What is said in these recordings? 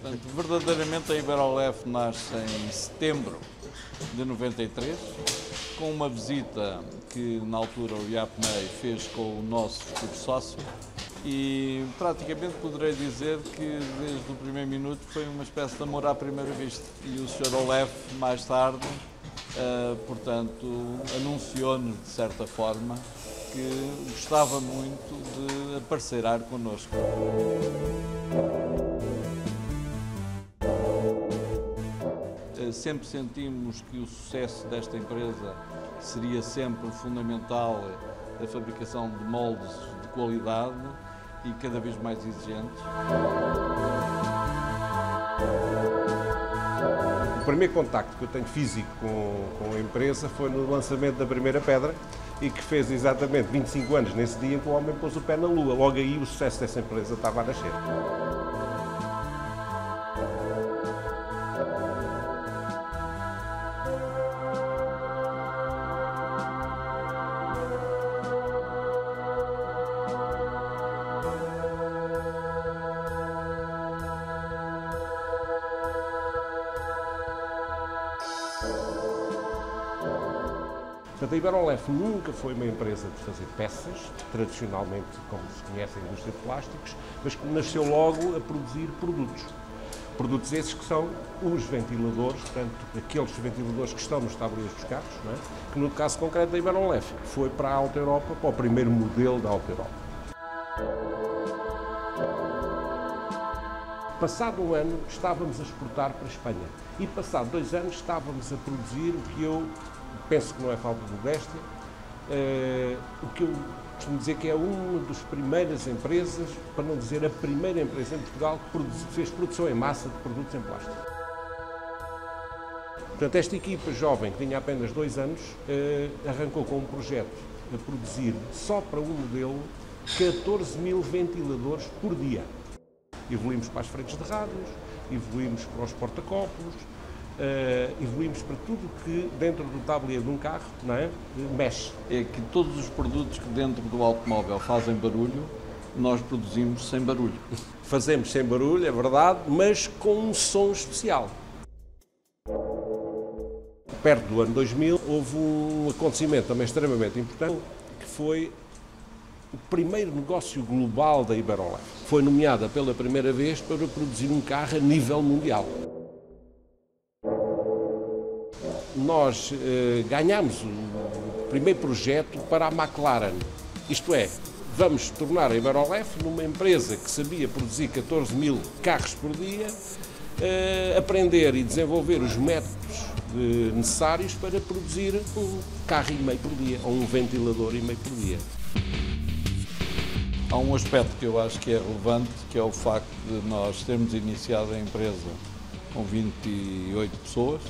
Portanto, verdadeiramente a Iberolef nasce em setembro de 93, com uma visita que na altura o IAPMEI fez com o nosso futuro sócio e praticamente poderei dizer que desde o primeiro minuto foi uma espécie de amor à primeira vista e o Sr. Olef mais tarde, uh, portanto, anunciou-nos de certa forma que gostava muito de aparecerar connosco. sempre sentimos que o sucesso desta empresa seria sempre fundamental a fabricação de moldes de qualidade e cada vez mais exigentes. O primeiro contacto que eu tenho físico com, com a empresa foi no lançamento da primeira pedra e que fez exatamente 25 anos nesse dia em que o homem pôs o pé na lua. Logo aí o sucesso dessa empresa estava a nascer. Portanto, a Iberolef nunca foi uma empresa de fazer peças, tradicionalmente como se conhece a indústria de plásticos, mas que nasceu logo a produzir produtos. Produtos esses que são os ventiladores, portanto, aqueles ventiladores que estão nos tabuleiros dos carros, é? que no caso concreto da Iberolef foi para a Alta Europa, para o primeiro modelo da Alta Europa. Passado um ano estávamos a exportar para a Espanha e passado dois anos estávamos a produzir o que eu penso que não é falta de modéstia, uh, o que eu costumo dizer que é uma das primeiras empresas, para não dizer a primeira empresa em Portugal, que fez produção em massa de produtos em plástico. Portanto, esta equipa jovem, que tinha apenas dois anos, uh, arrancou com um projeto a produzir, só para um modelo, 14 mil ventiladores por dia. Evoluímos para as frentes de rádios, evoluímos para os porta-copos, Uh, evoluímos para tudo que dentro do tabuleiro de um carro não é, mexe. É que todos os produtos que dentro do automóvel fazem barulho, nós produzimos sem barulho. Fazemos sem barulho, é verdade, mas com um som especial. Perto do ano 2000 houve um acontecimento também extremamente importante, que foi o primeiro negócio global da Iberolef. Foi nomeada pela primeira vez para produzir um carro a nível mundial nós eh, ganhamos o primeiro projeto para a McLaren. Isto é, vamos tornar a Iberolef numa empresa que sabia produzir 14 mil carros por dia, eh, aprender e desenvolver os métodos eh, necessários para produzir um carro e meio por dia, ou um ventilador e meio por dia. Há um aspecto que eu acho que é relevante, que é o facto de nós termos iniciado a empresa com 28 pessoas,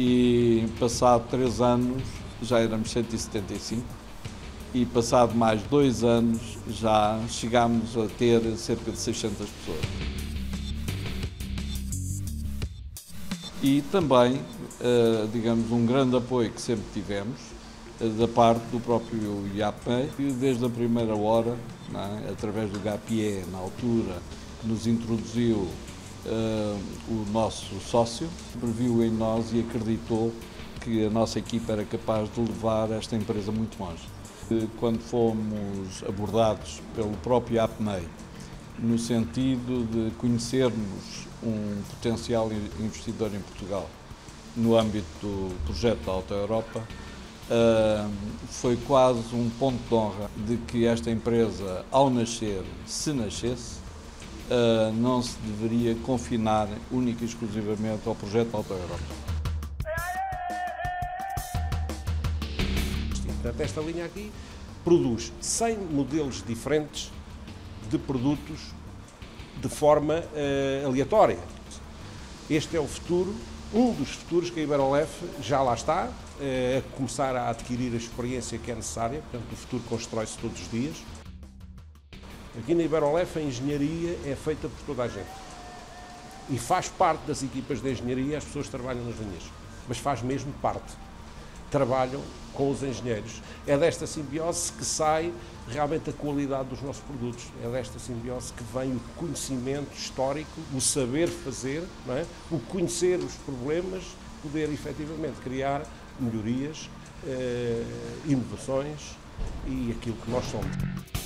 e passado três anos já éramos 175 e passado mais dois anos já chegámos a ter cerca de 600 pessoas. E também, eh, digamos, um grande apoio que sempre tivemos eh, da parte do próprio IAPMEI, desde a primeira hora, é? através do GAPIE, na altura, nos introduziu uh, o nosso sócio previu em nós e acreditou que a nossa equipa era capaz de levar esta empresa muito longe. Quando fomos abordados pelo próprio APMEI, no sentido de conhecermos um potencial investidor em Portugal no âmbito do projeto Alta Europa, uh, foi quase um ponto de honra de que esta empresa, ao nascer, se nascesse, uh, não se deveria confinar única e exclusivamente ao projeto Alta Europa. Portanto, esta linha aqui produz 100 modelos diferentes de produtos de forma uh, aleatória. Este é o futuro, um dos futuros que a Iberolef já lá está, uh, a começar a adquirir a experiência que é necessária, portanto o futuro constrói-se todos os dias. Aqui na Iberolef a engenharia é feita por toda a gente. E faz parte das equipas de engenharia as pessoas trabalham nas linhas. Mas faz mesmo parte. trabalham com os engenheiros. É desta simbiose que sai realmente a qualidade dos nossos produtos. É desta simbiose que vem o conhecimento histórico, o saber fazer, é? o conhecer os problemas, poder efetivamente criar melhorias, eh, inovações e aquilo que nós somos.